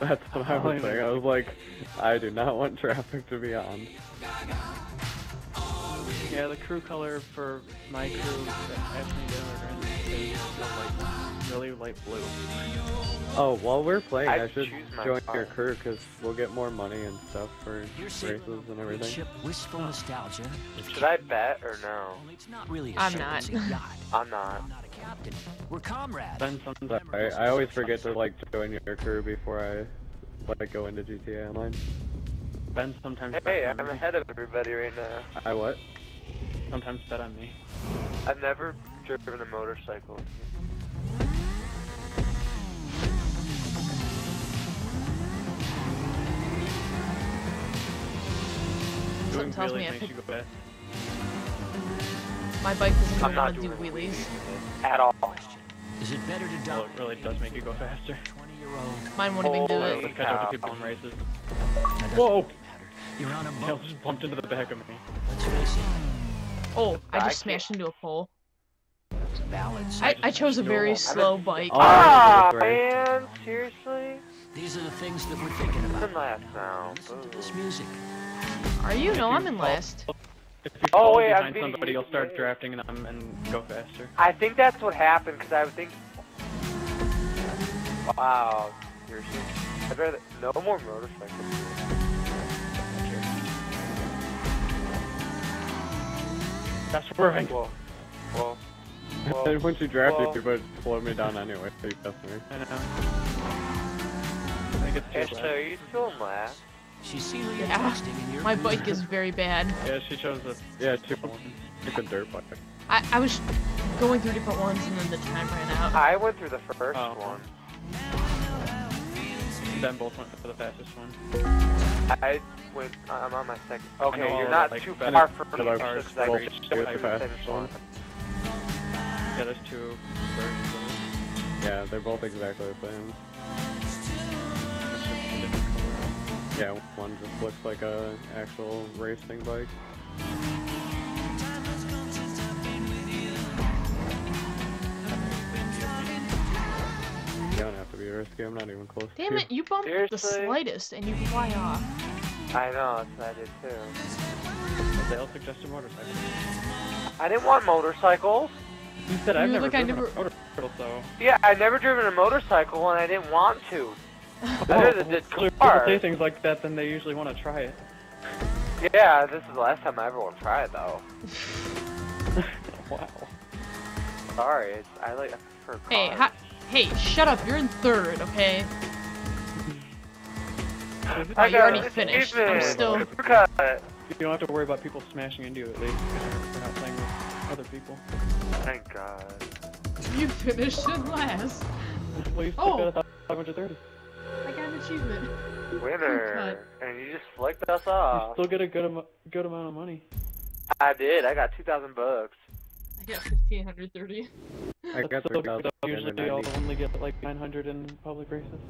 That's what I was saying. I was like, I do not want traffic to be on. Yeah, the crew color for my crew that Ashley Dillard is like really light blue. Oh, while we're playing, I'd I should join car. your crew because we'll get more money and stuff for You're races and everything. ship nostalgia. Should I bet or no? Only it's not really a I'm not. a. I'm not. I'm not captain. We're comrades. Then some Sorry, I always forget to like join your crew before I like go into GTA Online. Ben sometimes Hey, I'm ahead of everybody right now. I what? Sometimes bet on me. I've never driven a motorcycle. Doing Something tells wheelies me I makes you go fast. my bike doesn't I'm not want to do doing wheelies. At all. Is it better to Well, dump it really does make you go faster. 20 year old? Mine won't even do it. Let's catch up to people in races. Whoa! Whoa! You're on a Hell boat. just bumped into the back of me. Let's face it. Oh, I I just smashed into a pole. Ballads. I, I chose a very slow bike. Oh, Ah, that's man, seriously? These are the things that we're thinking about. in last now. Listen to this music. Are you? No, I'm in last. If you Oh, fall wait, I'm behind somebody, you'll start used. drafting them and go faster. I think that's what happened because I would think. Wow, seriously? I'd rather no more motorcycles. That's swerving. Well, well, And well. once you draft well- you, but slow me down anyway. So you trust me. I know. I think it's too Ashley, are you still in last? She's seen what Yeah. you're in your My bike is very bad. Yeah, she chose the Yeah, two. It's a dirt bike. I, I was going through different ones and then the time ran out. I went through the first Oh. one. Ben both went for the fastest one. I went. I'm on my second. Okay, all you're not like, too far from cars me are because I both reached the the fastest one. Yeah, there's two versions. Yeah, they're both exactly the same. It's just two different colors. Yeah, one just looks like a actual racing bike. Have to be risky. I'm not even close. Damn it, you bumped the slightest and you fly off. I know, that's what I did too. But they all suggested motorcycles. I didn't want motorcycles. You said I've never look, I driven never- a motorcycle, so... Yeah, I've never driven a motorcycle and I didn't want to. Better oh, than did Clearly, people say things like that, then they usually want to try it. Yeah, this is the last time I ever want to try it though. wow. Sorry, it's, I like I prefer cars. Hey, ha hey, shut up, you're in third, okay? I you already an finished. I'm still- You don't have to worry about people smashing into you at least, because you're not playing with other people. Thank God. You finished in last. Well, you Oh. got 530. I got an achievement. Winner. And you just flicked us You off. still get a good, amo- good amount of money. I did. I got 2,000 bucks. I got 1530. I got That's still good, though. 3,090. Usually I'll only get like 900 in public races.